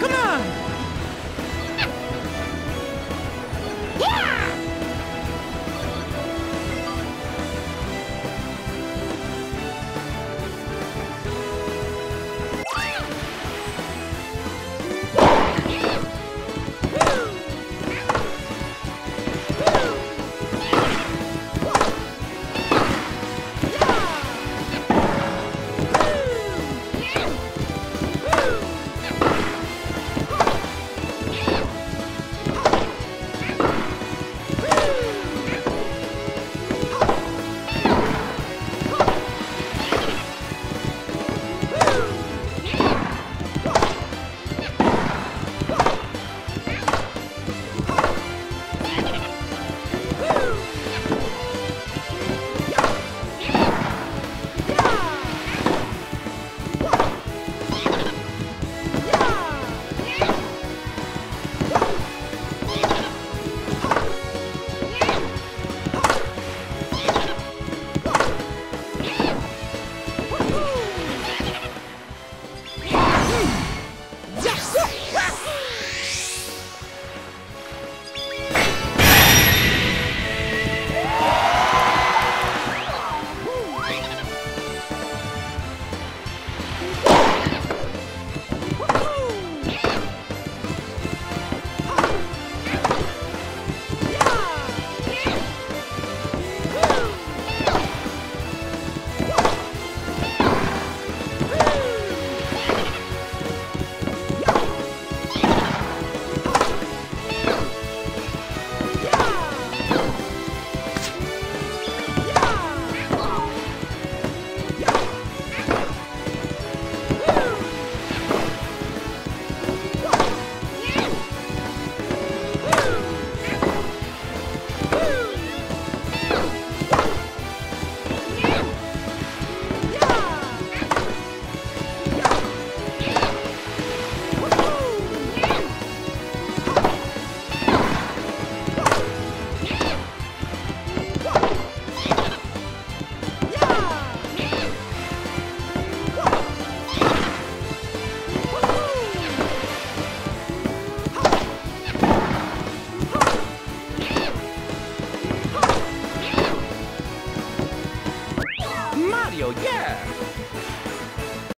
Come on! audio, yeah!